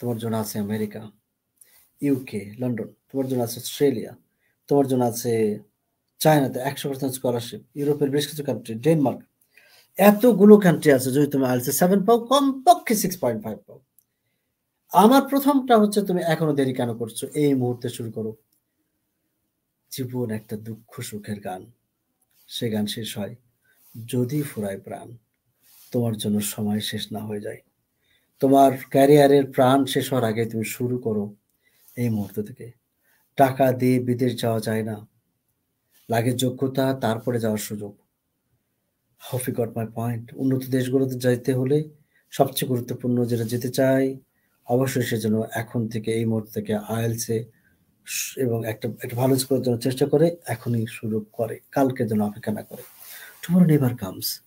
তোমার জন্য আছে আমেরিকা ইউকে লন্ডন তোমার জন্য আছে অস্ট্রেলিয়া তোমার জন্য আছে চায়নাতে একশো পার্সেন্ট স্কলারশিপ ইউরোপের বেশ কিছু কান্ট্রি ডেনমার্ক এতগুলো কান্ট্রি আছে, যদি তুমি আইএলসে সেভেন পাও, কমপক্ষে সিক্স পয়েন্ট ফাইভ পাও। আমার প্রথমটা হচ্ছে তুমি এখনও দেরি কেন করছ? এই মুহূর্তে শুরু করো। জীবন একটা দুঃখ সুখের গান। সে গান শেষ হয় যদি ফুরায় প্রাণ। তোমার জন্য সময় শেষ না হয়ে যায়। তোমার ক্যারিয়ারের প্রাণ শেষ হওয়ার আগে তুমি শুরু করো এই মুহূর্ত থেকে। টাকা দিয়ে বিদেশ যাওয়া যায় না। লাগে যোগ্যতা, তারপরে যাওয়ার সুযোগ। হফি গট মাই পয়েন্ট উন্নত দেশগুলোতে যাইতে হলে সবচেয়ে গুরুত্বপূর্ণ যেটা যেতে চাই, অবশ্যই সেজন্য এখন থেকে, এই মুহূর্ত থেকে আইএলসে এবং একটা একটা ভালো স্কোরের জন্য চেষ্টা করে, এখনই শুরু করে। কালকে যেন অপেক্ষা না করে। Tomorrow never comes